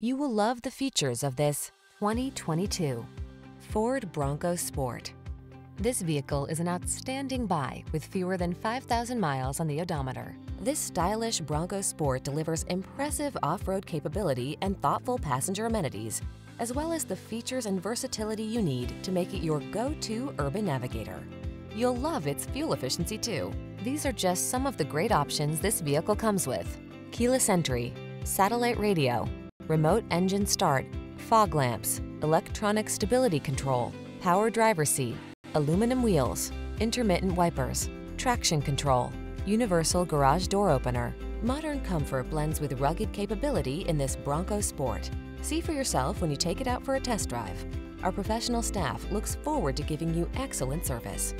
You will love the features of this 2022 Ford Bronco Sport. This vehicle is an outstanding buy with fewer than 5,000 miles on the odometer. This stylish Bronco Sport delivers impressive off-road capability and thoughtful passenger amenities, as well as the features and versatility you need to make it your go-to urban navigator. You'll love its fuel efficiency too. These are just some of the great options this vehicle comes with. Keyless entry, satellite radio, remote engine start, fog lamps, electronic stability control, power driver seat, aluminum wheels, intermittent wipers, traction control, universal garage door opener. Modern comfort blends with rugged capability in this Bronco Sport. See for yourself when you take it out for a test drive. Our professional staff looks forward to giving you excellent service.